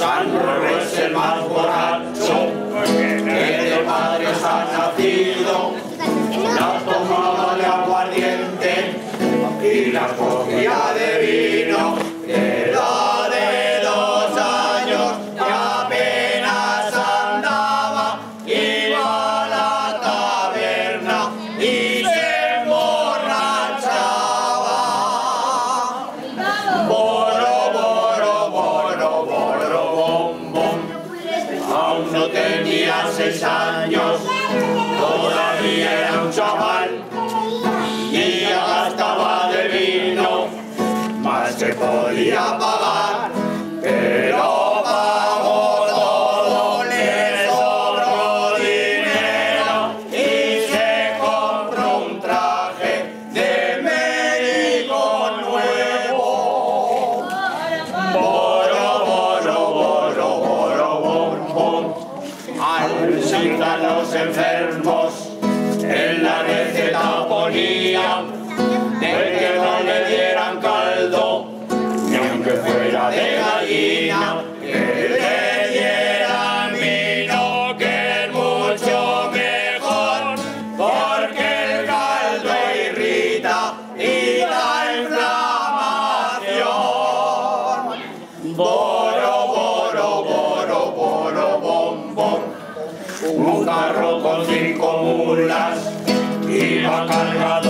San Rolo es el más borracho que de padres ha nacido. La tomaba de aguardiente y la cogía de tenía seis años, todavía era un chaval. Y ya gastaba de vino más que podía pagar, Al visitar los enfermos, carro con cinco mulas iba cargado